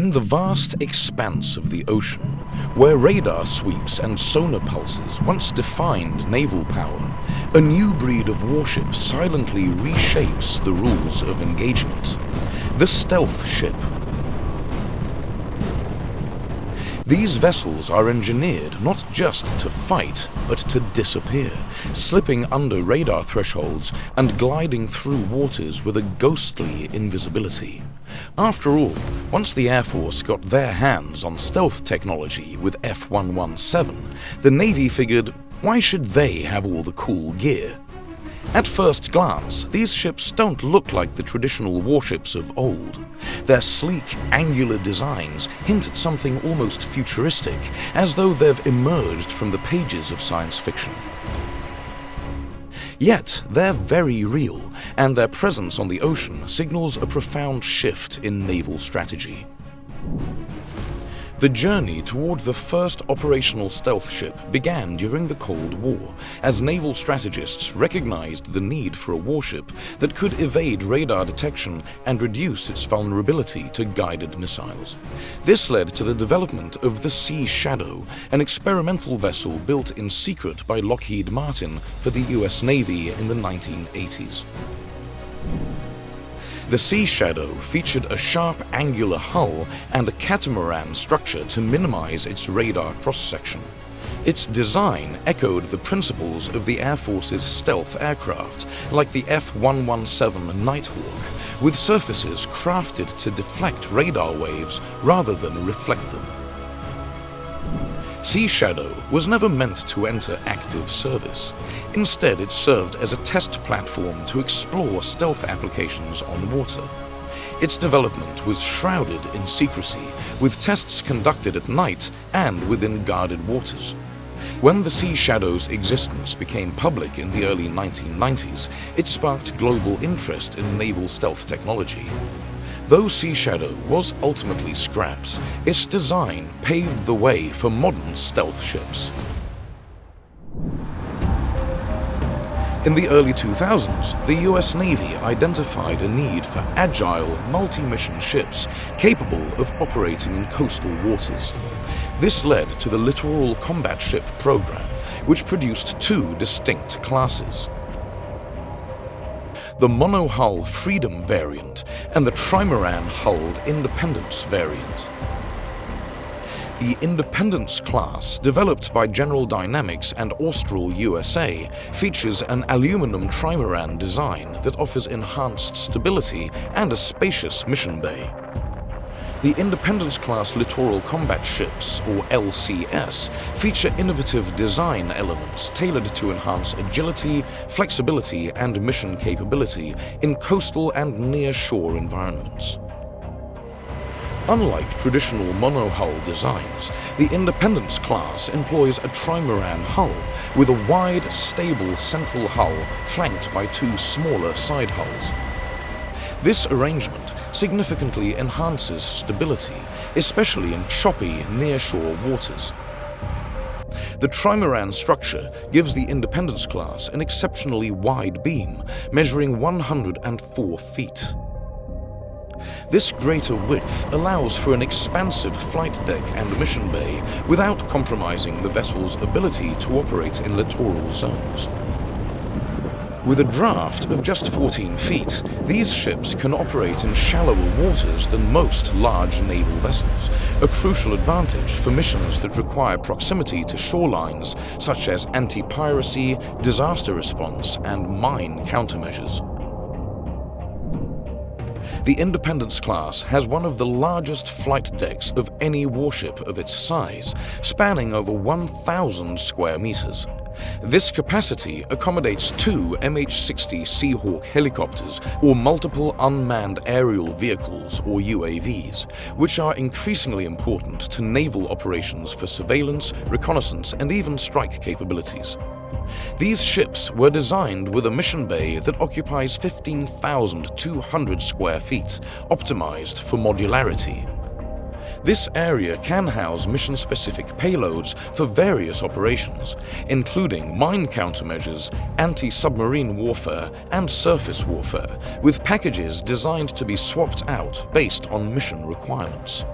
In the vast expanse of the ocean, where radar sweeps and sonar pulses once defined naval power, a new breed of warship silently reshapes the rules of engagement. The stealth ship. These vessels are engineered not just to fight, but to disappear, slipping under radar thresholds and gliding through waters with a ghostly invisibility. After all, once the Air Force got their hands on stealth technology with F-117, the Navy figured, why should they have all the cool gear? At first glance, these ships don't look like the traditional warships of old. Their sleek, angular designs hint at something almost futuristic, as though they've emerged from the pages of science fiction. Yet, they're very real, and their presence on the ocean signals a profound shift in naval strategy. The journey toward the first operational stealth ship began during the Cold War, as naval strategists recognized the need for a warship that could evade radar detection and reduce its vulnerability to guided missiles. This led to the development of the Sea Shadow, an experimental vessel built in secret by Lockheed Martin for the US Navy in the 1980s. The Sea Shadow featured a sharp angular hull and a catamaran structure to minimize its radar cross-section. Its design echoed the principles of the Air Force's stealth aircraft, like the F-117 Nighthawk, with surfaces crafted to deflect radar waves rather than reflect them. Sea Shadow was never meant to enter active service. Instead, it served as a test platform to explore stealth applications on water. Its development was shrouded in secrecy, with tests conducted at night and within guarded waters. When the Sea Shadow's existence became public in the early 1990s, it sparked global interest in naval stealth technology. Though Sea Shadow was ultimately scrapped, its design paved the way for modern stealth ships. In the early 2000s, the US Navy identified a need for agile, multi-mission ships capable of operating in coastal waters. This led to the Littoral Combat Ship program, which produced two distinct classes the monohull Freedom variant and the trimaran-hulled Independence variant. The Independence class, developed by General Dynamics and Austal USA, features an aluminum trimaran design that offers enhanced stability and a spacious mission bay. The Independence-class littoral combat ships, or LCS, feature innovative design elements tailored to enhance agility, flexibility, and mission capability in coastal and near-shore environments. Unlike traditional monohull designs, the Independence class employs a trimaran hull with a wide, stable central hull flanked by two smaller side hulls. This arrangement significantly enhances stability, especially in choppy nearshore waters. The trimaran structure gives the Independence class an exceptionally wide beam, measuring 104 feet. This greater width allows for an expansive flight deck and mission bay without compromising the vessel's ability to operate in littoral zones. With a draft of just 14 feet, these ships can operate in shallower waters than most large naval vessels, a crucial advantage for missions that require proximity to shorelines such as anti-piracy, disaster response, and mine countermeasures. The Independence class has one of the largest flight decks of any warship of its size, spanning over 1,000 square meters. This capacity accommodates two MH-60 Seahawk helicopters or multiple unmanned aerial vehicles or UAVs, which are increasingly important to naval operations for surveillance, reconnaissance and even strike capabilities. These ships were designed with a mission bay that occupies 15,200 square feet, optimized for modularity. This area can house mission-specific payloads for various operations, including mine countermeasures, anti-submarine warfare, and surface warfare, with packages designed to be swapped out based on mission requirements.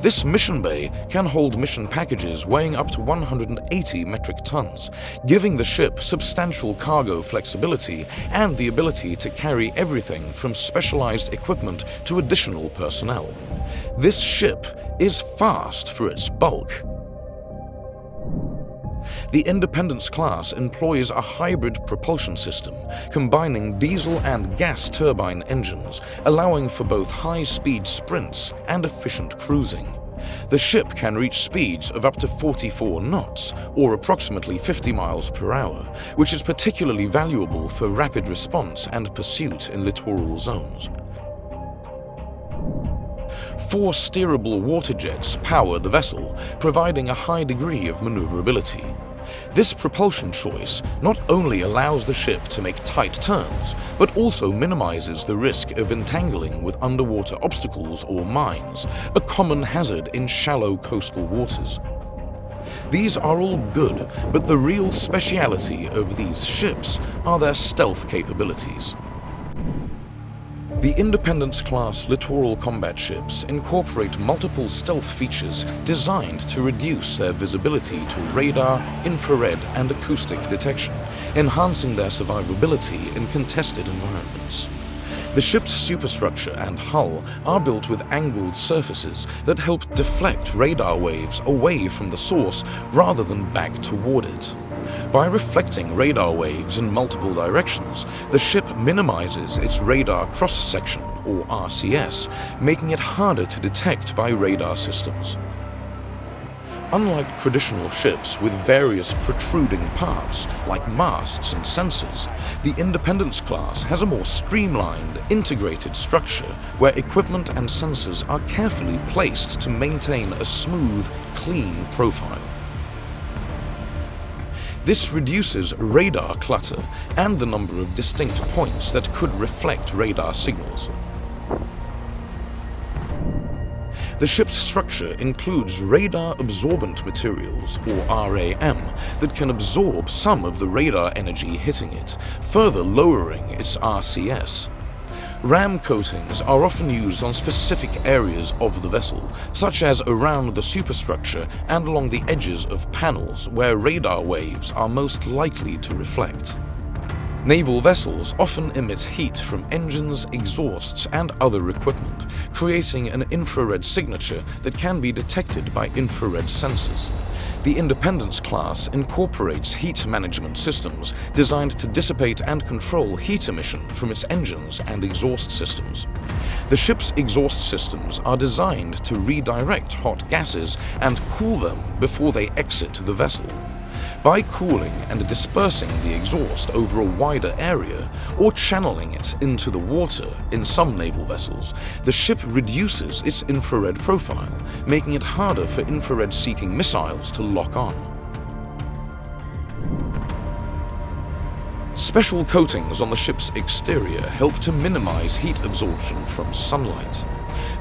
This mission bay can hold mission packages weighing up to 180 metric tons, giving the ship substantial cargo flexibility and the ability to carry everything from specialized equipment to additional personnel. This ship is fast for its bulk. The Independence class employs a hybrid propulsion system, combining diesel and gas turbine engines, allowing for both high-speed sprints and efficient cruising. The ship can reach speeds of up to 44 knots, or approximately 50 miles per hour, which is particularly valuable for rapid response and pursuit in littoral zones. Four steerable water jets power the vessel, providing a high degree of maneuverability. This propulsion choice not only allows the ship to make tight turns, but also minimizes the risk of entangling with underwater obstacles or mines, a common hazard in shallow coastal waters. These are all good, but the real speciality of these ships are their stealth capabilities. The Independence-class littoral combat ships incorporate multiple stealth features designed to reduce their visibility to radar, infrared and acoustic detection, enhancing their survivability in contested environments. The ship's superstructure and hull are built with angled surfaces that help deflect radar waves away from the source rather than back toward it. By reflecting radar waves in multiple directions, the ship minimizes its radar cross-section, or RCS, making it harder to detect by radar systems. Unlike traditional ships with various protruding parts, like masts and sensors, the Independence class has a more streamlined, integrated structure where equipment and sensors are carefully placed to maintain a smooth, clean profile. This reduces radar clutter and the number of distinct points that could reflect radar signals. The ship's structure includes radar-absorbent materials, or RAM, that can absorb some of the radar energy hitting it, further lowering its RCS. RAM coatings are often used on specific areas of the vessel, such as around the superstructure and along the edges of panels where radar waves are most likely to reflect. Naval vessels often emit heat from engines, exhausts and other equipment, creating an infrared signature that can be detected by infrared sensors. The Independence class incorporates heat management systems designed to dissipate and control heat emission from its engines and exhaust systems. The ship's exhaust systems are designed to redirect hot gases and cool them before they exit the vessel. By cooling and dispersing the exhaust over a wider area or channeling it into the water in some naval vessels, the ship reduces its infrared profile, making it harder for infrared-seeking missiles to lock on. Special coatings on the ship's exterior help to minimize heat absorption from sunlight.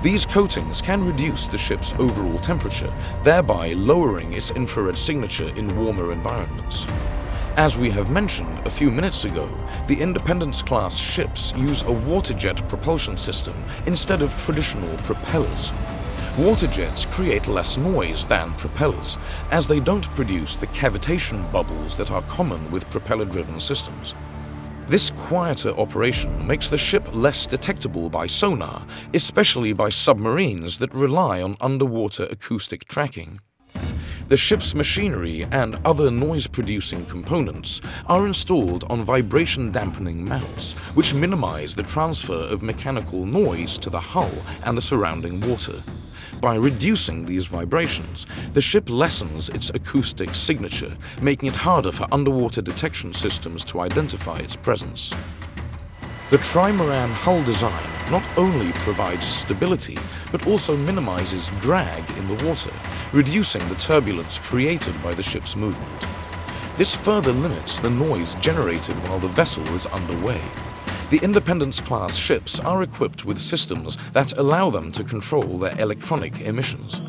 These coatings can reduce the ship's overall temperature, thereby lowering its infrared signature in warmer environments. As we have mentioned a few minutes ago, the Independence-class ships use a water jet propulsion system instead of traditional propellers. Water jets create less noise than propellers, as they don't produce the cavitation bubbles that are common with propeller-driven systems. This quieter operation makes the ship less detectable by sonar, especially by submarines that rely on underwater acoustic tracking. The ship's machinery and other noise-producing components are installed on vibration-dampening mounts, which minimize the transfer of mechanical noise to the hull and the surrounding water. By reducing these vibrations, the ship lessens its acoustic signature, making it harder for underwater detection systems to identify its presence. The trimaran hull design not only provides stability, but also minimizes drag in the water, reducing the turbulence created by the ship's movement. This further limits the noise generated while the vessel is underway. The Independence-class ships are equipped with systems that allow them to control their electronic emissions.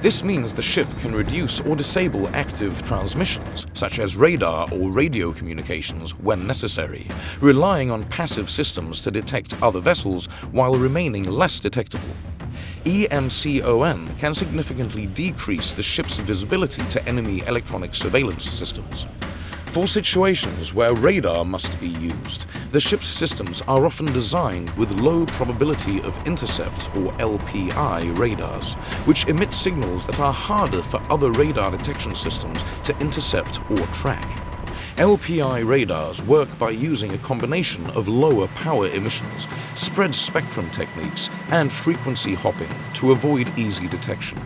This means the ship can reduce or disable active transmissions, such as radar or radio communications, when necessary, relying on passive systems to detect other vessels while remaining less detectable. EMCON can significantly decrease the ship's visibility to enemy electronic surveillance systems. For situations where radar must be used, the ship's systems are often designed with low probability of intercept or LPI radars, which emit signals that are harder for other radar detection systems to intercept or track. LPI radars work by using a combination of lower power emissions, spread spectrum techniques, and frequency hopping to avoid easy detection.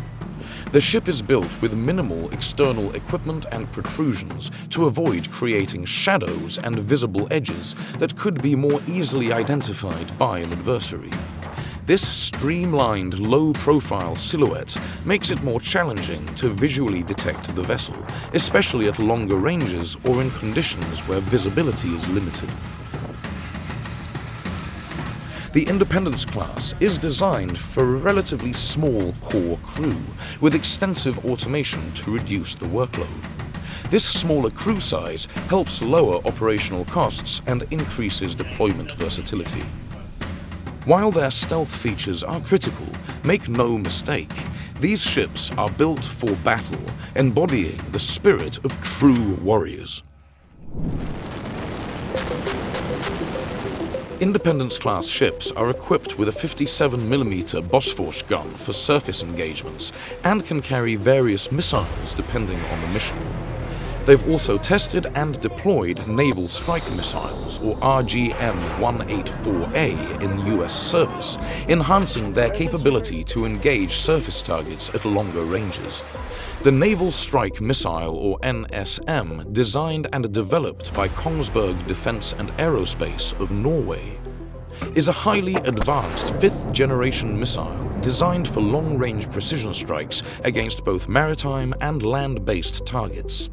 The ship is built with minimal external equipment and protrusions to avoid creating shadows and visible edges that could be more easily identified by an adversary. This streamlined, low-profile silhouette makes it more challenging to visually detect the vessel, especially at longer ranges or in conditions where visibility is limited. The Independence class is designed for a relatively small core crew with extensive automation to reduce the workload. This smaller crew size helps lower operational costs and increases deployment versatility. While their stealth features are critical, make no mistake, these ships are built for battle, embodying the spirit of true warriors. Independence-class ships are equipped with a 57mm Bofors gun for surface engagements and can carry various missiles depending on the mission. They've also tested and deployed Naval Strike Missiles, or RGM-184A, in US service, enhancing their capability to engage surface targets at longer ranges. The Naval Strike Missile, or NSM, designed and developed by Kongsberg Defence and Aerospace of Norway, is a highly advanced fifth-generation missile designed for long-range precision strikes against both maritime and land-based targets.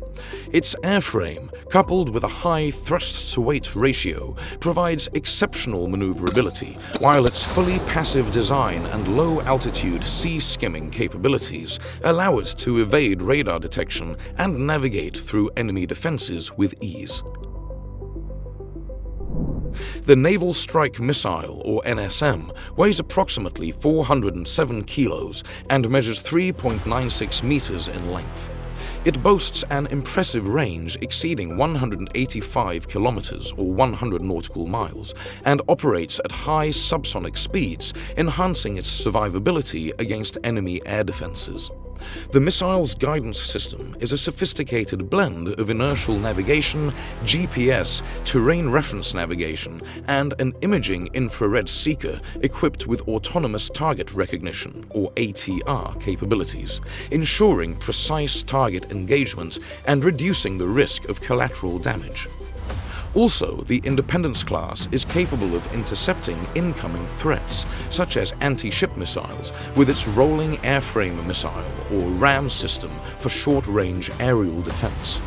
Its airframe, coupled with a high thrust-to-weight ratio, provides exceptional maneuverability, while its fully passive design and low-altitude sea-skimming capabilities allow it to evade radar detection and navigate through enemy defenses with ease. The Naval Strike Missile, or NSM, weighs approximately 407 kilos and measures 3.96 meters in length. It boasts an impressive range exceeding 185 kilometers or 100 nautical miles and operates at high subsonic speeds, enhancing its survivability against enemy air defenses. The missile's guidance system is a sophisticated blend of inertial navigation, GPS, terrain reference navigation, and an imaging infrared seeker equipped with autonomous target recognition, or ATR, capabilities, ensuring precise target engagement and reducing the risk of collateral damage. Also, the Independence class is capable of intercepting incoming threats, such as anti-ship missiles, with its rolling airframe missile or RAM system for short-range aerial defense.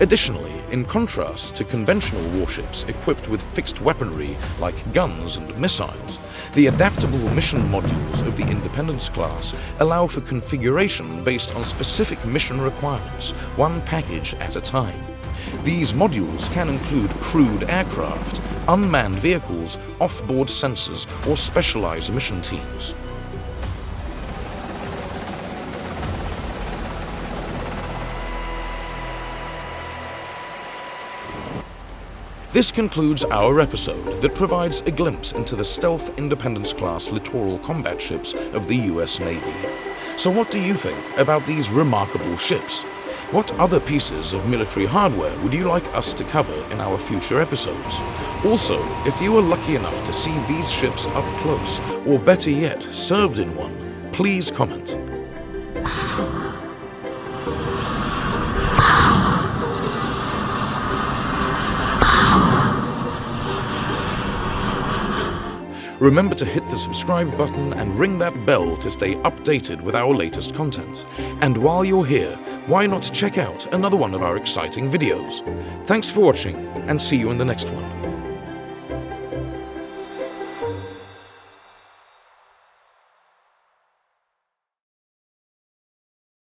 Additionally, in contrast to conventional warships equipped with fixed weaponry like guns and missiles, the adaptable mission modules of the Independence class allow for configuration based on specific mission requirements, one package at a time. These modules can include crewed aircraft, unmanned vehicles, off-board sensors, or specialized mission teams. This concludes our episode that provides a glimpse into the stealth Independence class littoral combat ships of the US Navy. So what do you think about these remarkable ships? What other pieces of military hardware would you like us to cover in our future episodes? Also, if you were lucky enough to see these ships up close, or better yet, served in one, please comment. Remember to hit the subscribe button and ring that bell to stay updated with our latest content. And while you're here, why not check out another one of our exciting videos? Thanks for watching and see you in the next one.